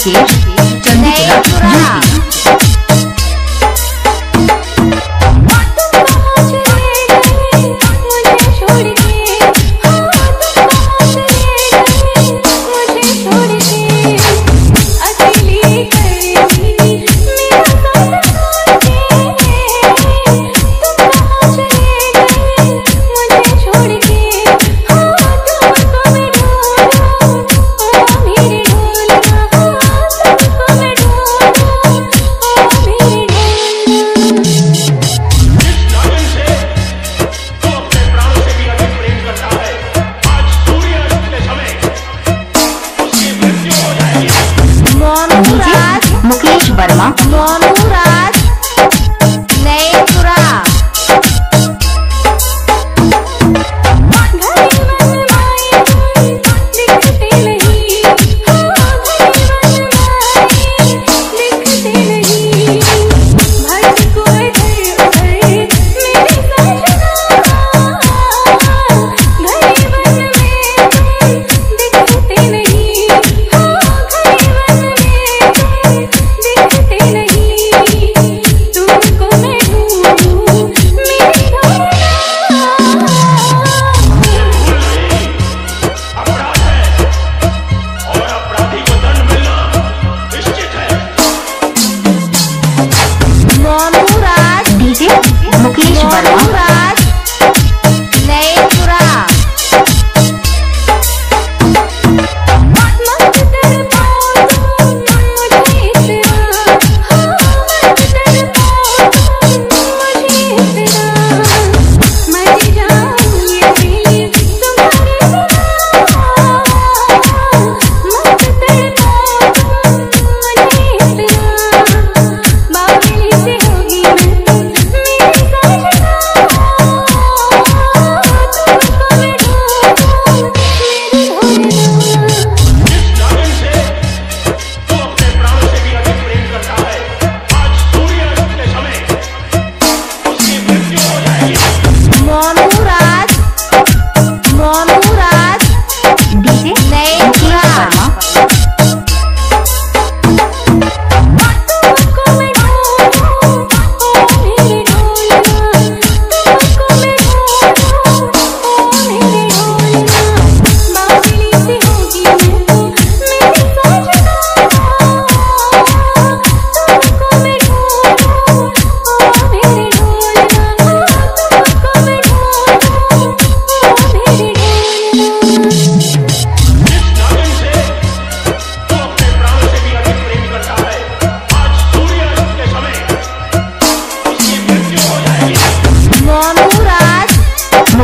Funky. 啊 ¿no?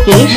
শেষ